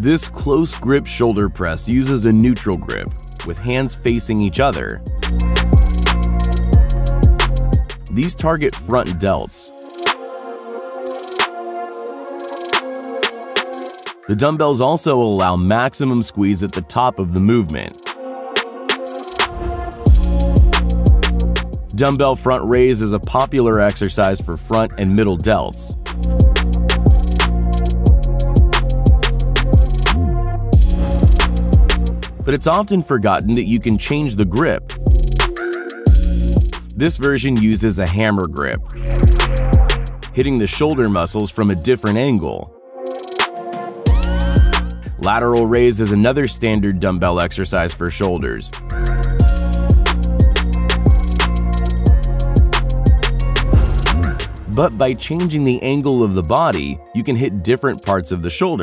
This close grip shoulder press uses a neutral grip, with hands facing each other. These target front delts. The dumbbells also allow maximum squeeze at the top of the movement. Dumbbell front raise is a popular exercise for front and middle delts. But it's often forgotten that you can change the grip. This version uses a hammer grip, hitting the shoulder muscles from a different angle. Lateral raise is another standard dumbbell exercise for shoulders. But by changing the angle of the body, you can hit different parts of the shoulder.